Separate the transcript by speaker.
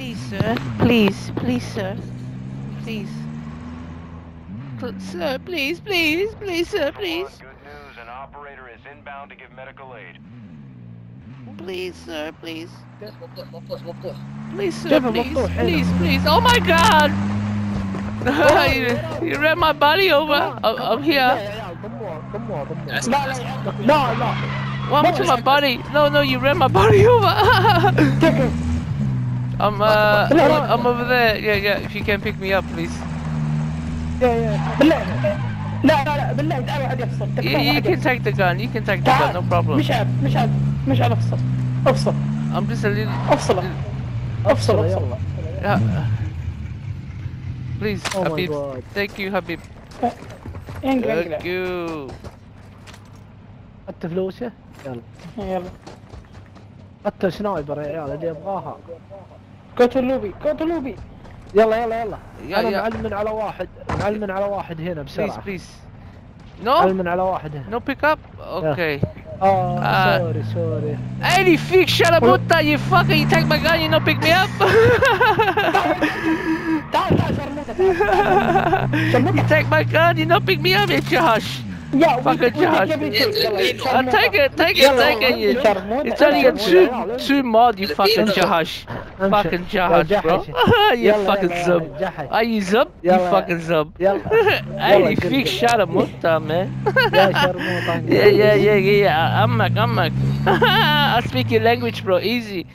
Speaker 1: Please, sir. Please, please, sir. Please. P sir, please, please, please, sir, please.
Speaker 2: Good news, an operator is inbound to give medical aid.
Speaker 1: Please, sir, please. Please, sir, please. Please, please. Oh my god! you, you ran my body over. I'm,
Speaker 3: uh,
Speaker 1: here.
Speaker 3: No,
Speaker 1: no, no. Well, my body. No, no, you ran my body over. I'm, uh, I'm, I'm over there. Yeah, yeah. If you can pick me up, please.
Speaker 3: يا يا بالله لا لا لا بالله تعال واحد يفصل
Speaker 1: You, can take the gun. You can take the gun. No problem.
Speaker 3: مش عاد مش عاد مش عاد افصل افصل
Speaker 1: I'm just a little.
Speaker 3: افصل افصل افصل
Speaker 1: Uh, please,
Speaker 3: Oh
Speaker 1: Habib. Thank you, Habib. Thank you.
Speaker 3: حتى فلوسه يلا يلا حتى sniper يا عيال اللي يبغاها قتل لوبي قتل لوبي يلا يلا يلا
Speaker 1: يا-
Speaker 3: أنا
Speaker 1: يا.
Speaker 3: معلم على واحد معلم على واحد هنا بسرعة
Speaker 1: please. No?
Speaker 3: معلم على واحد هنا
Speaker 1: No pickup? Okay. آه آه. sorry sorry what the- you fucker, you take my gun, you not pick me up?
Speaker 3: تعال تعال شرموطه
Speaker 1: you take my gun, you not pick me up, you Josh.
Speaker 3: يا
Speaker 1: Fucking Josh. Uh, take it, take it, take it. It's only a two, two mod, you fucking Josh. Fucking Josh, bro. you fucking zub. Are you zub? You
Speaker 3: يلا.
Speaker 1: fucking zub.
Speaker 3: يلا
Speaker 1: Hey,
Speaker 3: يلا،
Speaker 1: fick,
Speaker 3: قل-
Speaker 1: shut up, what the, man?
Speaker 3: يا شرموطه
Speaker 1: Yeah, yeah, yeah, yeah. I'm Mac, I'm Mac. I speak your language, bro. Easy.